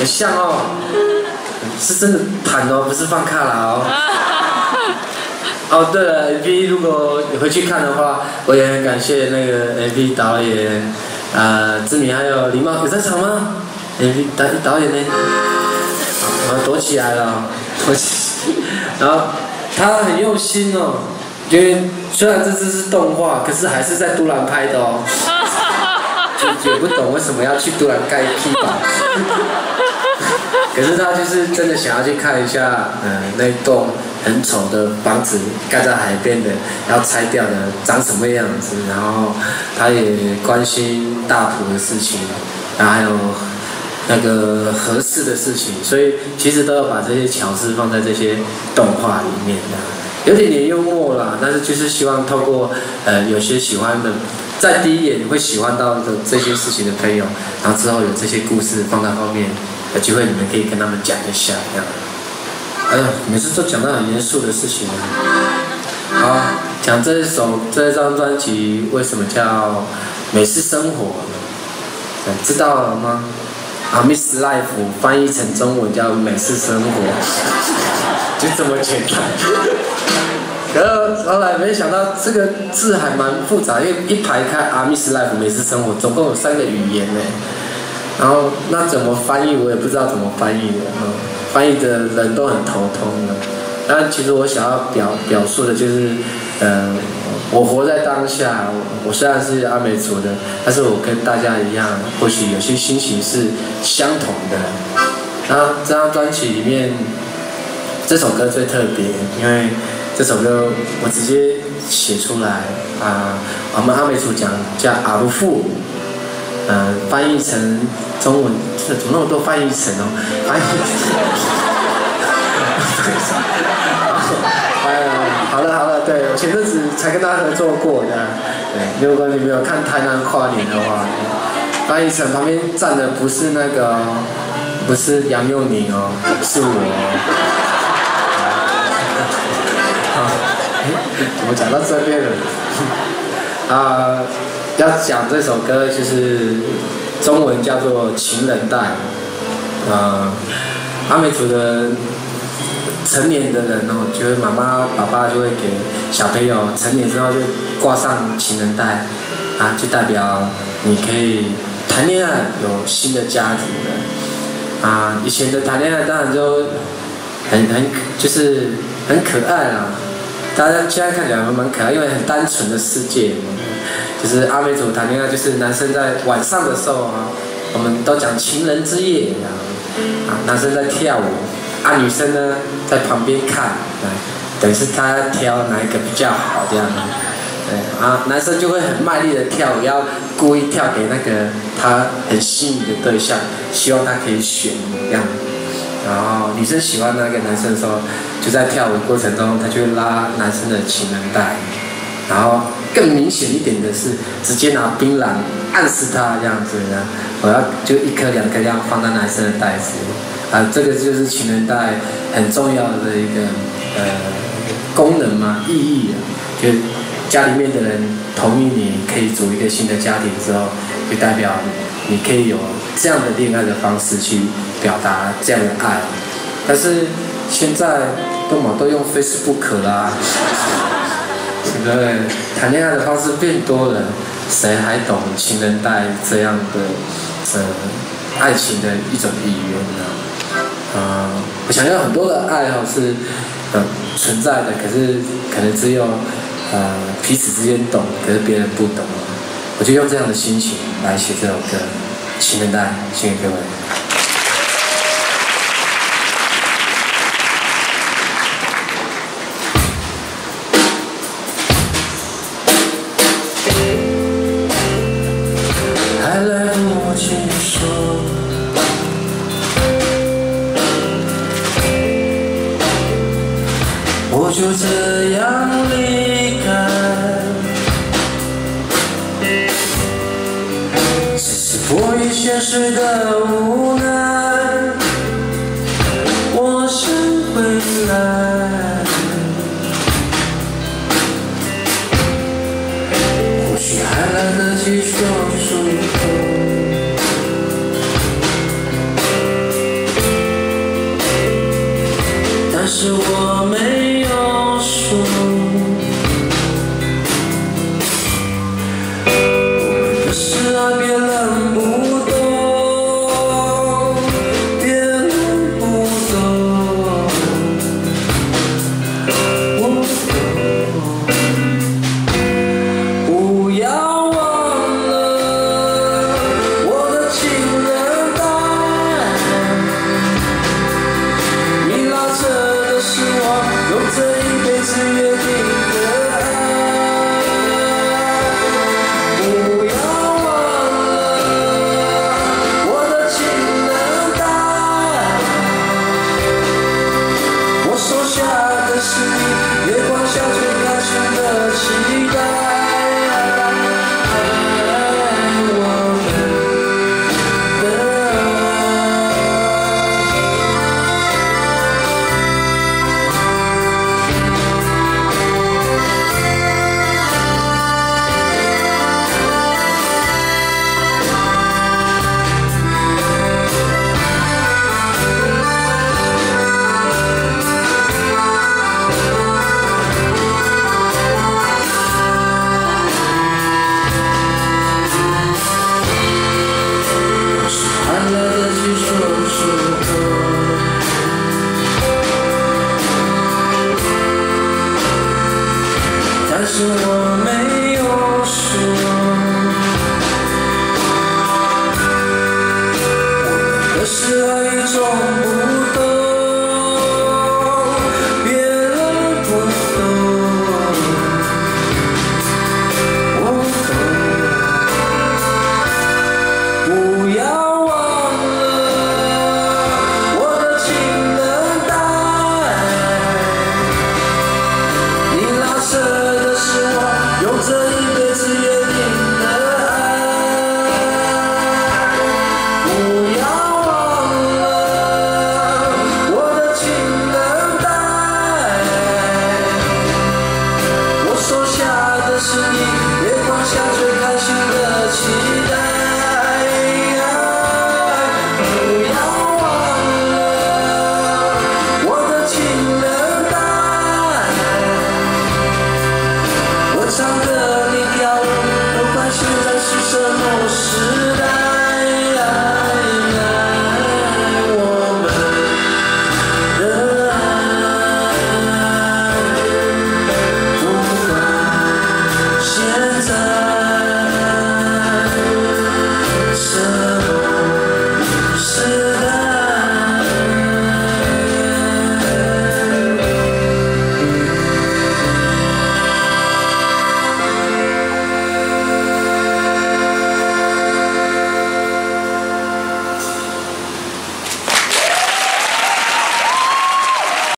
很像哦，是真的盘哦，不是放卡拉哦。哦，对了，MV 如果你回去看的话，我也很感谢那个 MV 导演，呃，志明还有李茂有在场吗？MV 导导演呢？啊，躲起来了，躲起，然后他很用心哦，因为虽然这次是动画，可是还是在都兰拍的哦，就也不懂为什么要去都兰盖地板。可是他就是真的想要去看一下，嗯，那栋很丑的房子盖在海边的，要拆掉的长什么样子，然后他也关心大埔的事情，然后还有那个合适的事情，所以其实都要把这些巧思放在这些动画里面的，有点点幽默啦，但是就是希望透过呃有些喜欢的，在第一眼你会喜欢到的这些事情的朋友，然后之后有这些故事放在后面。有机会你们可以跟他们讲一下，这样。哎呀，每次都讲到很严肃的事情。好，讲这一首这一张专辑为什么叫美式生活？知道了吗？啊，Miss Life 翻译成中文叫美式生活，就这么简单。然后后来没想到这个字还蛮复杂，因为一排开啊，Miss Life 美式生活总共有三个语言呢。然后那怎么翻译我也不知道怎么翻译的，嗯，翻译的人都很头痛的。但其实我想要表表述的就是，嗯，我活在当下。我虽然是阿美族的，但是我跟大家一样，或许有些心情是相同的。然后这张专辑里面，这首歌最特别，因为这首歌我直接写出来啊，我们阿美族讲叫阿布富。呃，翻译成中文，怎么那么多翻译成哦？翻译，哎呀，好了好了，对我前阵子才跟他合作过的，对，如果你没有看台南跨年的话，翻译成旁边站的不是那个，不是杨佑宁哦，是我。好，怎么讲到这边了？啊。要讲这首歌，就是中文叫做《情人带》。呃，阿美族的成年的人哦，就是妈妈、爸爸就会给小朋友成年之后就挂上情人带，啊，就代表你可以谈恋爱，有新的家庭了。啊，以前的谈恋爱当然就很很就是很可爱啦，大家现在看起来还蛮可爱，因为很单纯的世界。就是阿美族谈恋爱，就是男生在晚上的时候啊，我们都讲情人之夜啊，啊，男生在跳舞，啊，女生呢在旁边看，等于是他挑哪一个比较好这样，对，啊，男生就会很卖力的跳舞，要故意跳给那个他很心仪的对象，希望他可以选这样，然后女生喜欢那个男生的时候，就在跳舞过程中，他就拉男生的情人带。然后更明显一点的是，直接拿槟榔暗示他这样子呢，我要就一颗两颗这样放在男生的袋子，啊，这个就是情人带很重要的一个呃功能嘛，意义啊，就家里面的人同意你可以组一个新的家庭之后，就代表你可以有这样的恋爱的方式去表达这样的爱，但是现在都嘛都用 Facebook 啦。对，谈恋爱的方式变多了，谁还懂情人带这样的呃爱情的一种意愿呢？啊，我想要很多的爱好是呃存在的，可是可能只有呃彼此之间懂，可是别人不懂。我就用这样的心情来写这首歌《情人带》，献给各位。我与现实的无奈，我想回来，或许还来得及是啊，别冷不。是一种。